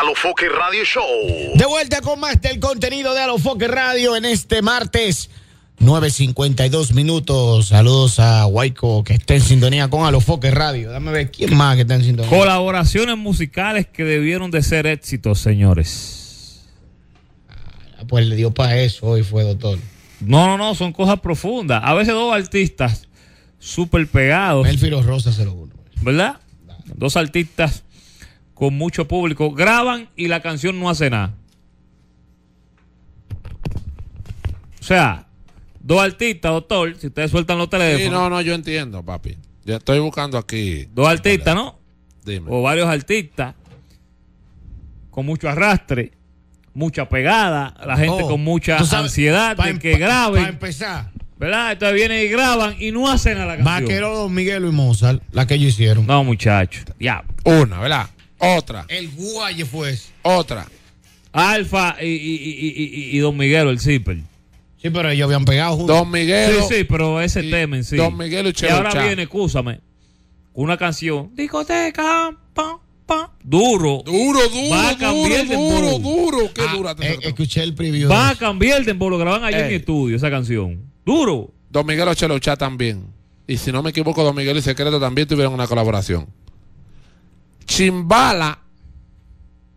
Alofoque Radio Show. De vuelta con más del contenido de Alofoque Radio en este martes. 9.52 minutos. Saludos a Guayco que está en sintonía con Alofoque Radio. Dame ver quién más que está en sintonía. Colaboraciones musicales que debieron de ser éxitos, señores. Ah, Pues le dio para eso hoy fue doctor. No, no, no, son cosas profundas. A veces dos artistas súper pegados, Melfilo Rosa 01. ¿verdad? Dos artistas con mucho público graban y la canción no hace nada. O sea, dos artistas, doctor, si ustedes sueltan los teléfonos, Sí, no, no, yo entiendo, papi. Yo estoy buscando aquí. dos artistas, ¿no? Dime. o varios artistas con mucho arrastre, mucha pegada, la gente Oh, con mucha sabes, ansiedad de que graben, Para empezar, ¿verdad? Entonces vienen y graban y no hacen a la canción. Vaquero Don Miguelo y Mozart, la que ellos hicieron. No, muchachos. Ya. Una, ¿verdad? Otra, El guaye fue ese. otra. Alfa y, y, y, y- y Don Miguelo, el zipper. Sí, pero ellos habían pegado juntos. Don Sí, Miguel. sí, pero ese y tema en sí. Don Miguelo y y Chelo ahora Chá. viene, escúchame, una canción. Discoteca, pa, pa. Duro. Duro, duro, Va a cambiar el duro, duro, duro. Qué Ah, dura eh, escuché el preview. Va a cambiar el dembow. Lo graban allí en mi estudio, esa canción. Duro. Don Miguel y Chelo Chá también. Y si no me equivoco, Don Miguel y Secreto también tuvieron una colaboración. Chimbala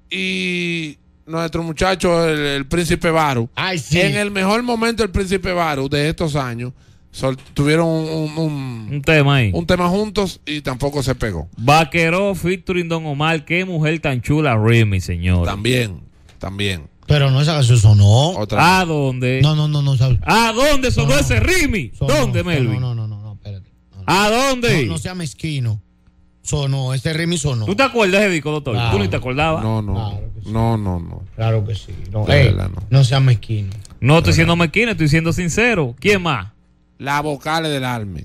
y nuestro muchacho, el, el príncipe Baru. Ay, sí. En el mejor momento del príncipe Baru de estos años, sol- tuvieron un, un- un- Un tema ahí. un tema juntos y tampoco se pegó. Vaquero featuring Don Omar. Qué mujer tan chula, Remy, señor. También, también. Pero no, esa canción sonó. Otra. ¿A dónde? No, no, no, no. ¿sabes? ¿A dónde sonó No, ese Remy? Sonó, ¿Dónde, Melvin? No, no, no, no, espérate. No, no. ¿A dónde? No, no sea mezquino. Sonó, ese Remy sonó. ¿Tú te acuerdas de ese disco, doctor? Claro. ¿Tú ni te acordabas? No, No, no, Claro que sí. no, no, no. Claro que sí. No, Ey, verdad, no. no sea mezquino. estoy siendo mezquino, estoy siendo sincero. ¿Quién más? Las vocales del Army.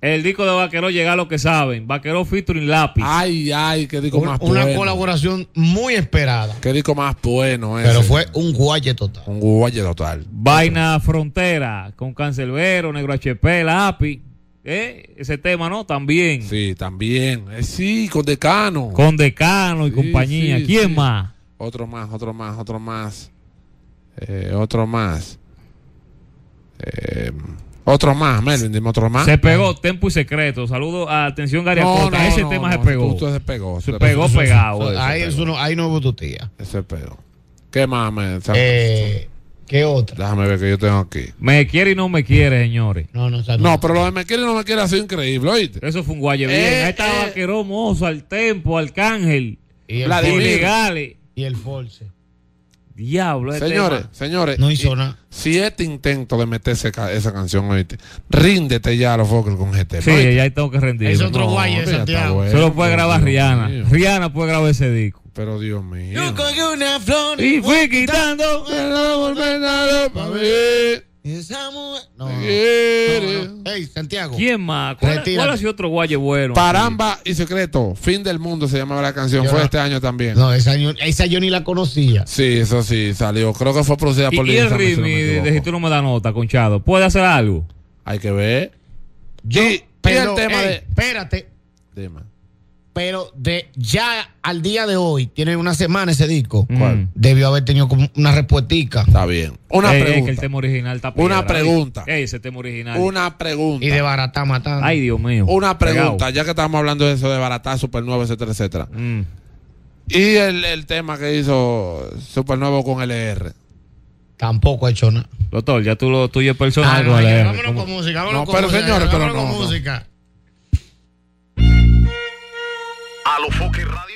El disco de Vaquero llega a lo que saben. Vaquero featuring lápiz. Ay, ay, qué disco Un- más una bueno. colaboración muy esperada. Qué disco más bueno ese. Pero fue un guaye total. un guaye total. Vaina Frontera con Cancelbero, Negro HP, lápiz. ¿Eh? Ese tema, ¿no? También. Sí, también. Eh, sí, con Decano. Con Decano y Sí, compañía. sí, ¿Quién sí. más? Otro más, otro más, otro más. Eh, otro más. Eh, otro más, Melvin, dime otro más. Se pegó Tempo y Secreto. Saludo a Atención Gary Acosta. Ese tema se pegó. Tú, tú se pegó. Se pegó Eso- pegado. eso- Ahí, eso eso no, ahí no hubo tu tía. Se pegó. ¿Qué más, me? Eh, ¿Qué otra? Déjame ver que yo tengo aquí. Me quiere y no me quiere, señores. No, no, esa No, pero lo de me quiere y no me quiere ha sido increíble, ¿oíste? Eso fue un guaye bien. Eh, Ahí estaba eh. Vaquero Mozo, al Tempo, Arcángel. Y el. Ilegales. y el Force. Diablo, ese Señores, tema. señores. No hizo nada. Si este intento de meterse ca- esa canción, ¿oíste? Ríndete ya a los focos con GT. Sí, ¿oíste? ya tengo que rendir. Es otro ya está Santiago. bueno, Se lo puede grabar Dios Rihanna. Rihanna puede grabar ese disco. Pero Dios mío. Yo cogí una flor Y fui quitando. esa mujer. No, no, no. Ey, Santiago. ¿Quién más? ¿Cuál, cuál ha sido otro guaye bueno? Paramba y secreto. Fin del mundo se llamaba la canción. Yo Fue no- este año también. No, esa, yo- esa yo ni la conocía. Sí, eso sí, salió. Creo que fue producida Y, por y Lisa el Rimi de. Si tú no me das nota, Conchado. ¿Puede hacer algo? Hay que ver. Yo, Y- y pero, el tema ey, de- espérate, Dime. Pero de ya al día de hoy, tiene una semana ese disco. ¿Cuál? Mm. Debió haber tenido como una respuestica. Está bien. Una Ey, ey, que el pregunta. tema original está Una piedra, pregunta. Ey, ese tema original. Una pregunta. Y de barata matando. Ay, Dios mío. Una pregunta, Pegado. ya que estamos hablando de eso de Baratá, Supernuevo, etcétera, etcétera. Mm. Y el, el tema que hizo Supernuevo con LR. Tampoco ha hecho nada. Doctor, ya tú lo tuyo es personal. Ah, no, con ya, el R. vámonos con música. vámonos No, con pero música, señores, pero vámonos no, con no. Música. Alofoque Radio